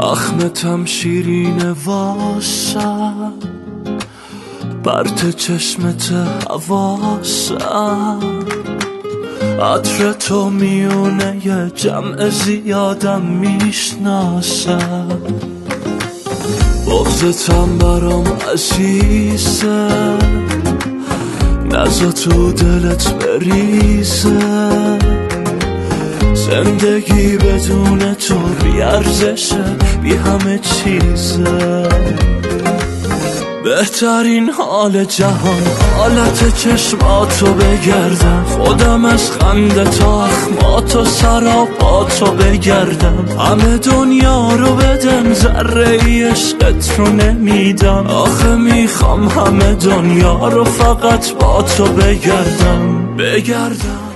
اخمتم شیرین واسم برت چشمت حواسم عطر تو میونه یه جمع زیادم می‌شناسم بغزتم برام عزیزه نزا تو دلت بریزه. زندگی بدون تو بیارزشه بی همه چیزه بهترین حال جهان حالت چشماتو بگردم. خودم از خنده تا اخماتو سراباتو بگردم. همه دنیا رو بدم ذره عشقت رو نمیدم. آخه می‌خوام همه دنیا رو فقط با تو بگردم. بگردم.